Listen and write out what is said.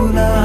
Luna.